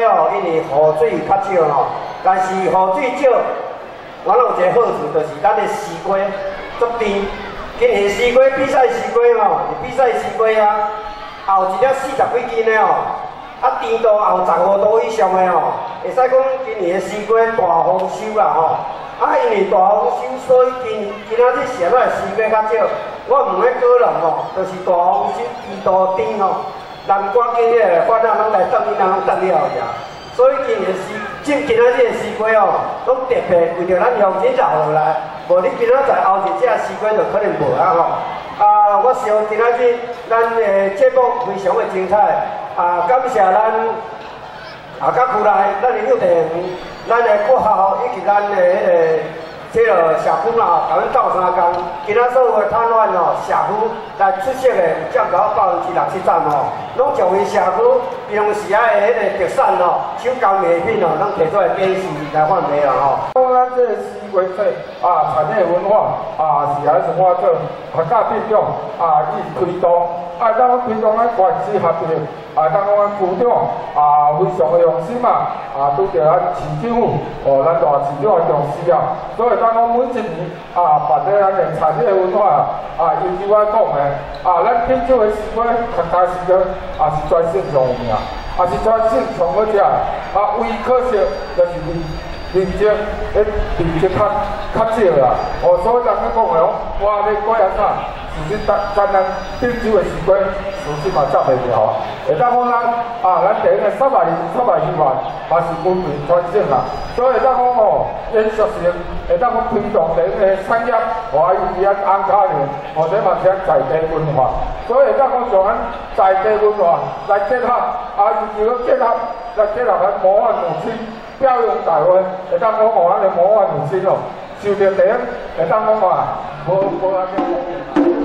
因为雨水较少吼，但是雨水少，我有一个好处，就是咱的西瓜足甜。今年西瓜比赛西瓜吼，比赛西瓜啊，后一粒四十几斤的哦，啊甜度后十五度以上的哦，会使讲今年的西瓜大丰收啦吼。啊，因为大丰收，所以今今仔日食的西瓜较少。我问迄个人哦，就是大丰收甜度甜哦。南瓜今日发展拢来等你人等了呀，所以今年西今今仔日的西瓜哦，拢特别为着咱乡亲才好来，无你今仔载后一只西瓜就可能无啊吼。啊，我想今仔日咱的节目非常的精彩，啊，感谢咱啊，甲区内咱的幼儿咱的国校以及咱的迄个。这个社区嘛，甲阮斗相共，今仔所有的摊贩哦，社区来出色的，占到百分之六七十哦，拢作为社区平时啊的迄个特产哦，手工艺品哦，拢摕出来展示来贩卖啦吼。讲咱这个西瓜菜啊，产业文化啊，是还是我做客家变种啊，一直推动啊，咱推动咱关系合作。啊，当讲咱局长啊，非常的用心嘛，啊，拄着咱市政府哦，咱大市长的重视啊，所以当讲每一年啊，办在咱的产业文化啊，尤其我讲的啊，咱品种的时瓜客家时瓜也是全省上有名，也是全省上好食，啊，唯可惜就是面积诶面积较较少啦，哦，所以人家讲的哦，哇，你果然啊！是咱咱咱漳州诶时瓜，事实嘛占袂了。会当讲咱啊，咱第一个三百二、三百二万，也是分为全省啦。所以会当讲吼，延续性会当讲推动第一个产业，华语啊、安卡呢，或者嘛是在地文化。所以会当讲从咱在地文化来结合，啊，如果结合来结合咱模范母亲，交用大会，会当讲我咱的模范母亲哦，受到第一会当讲话，无无安尼。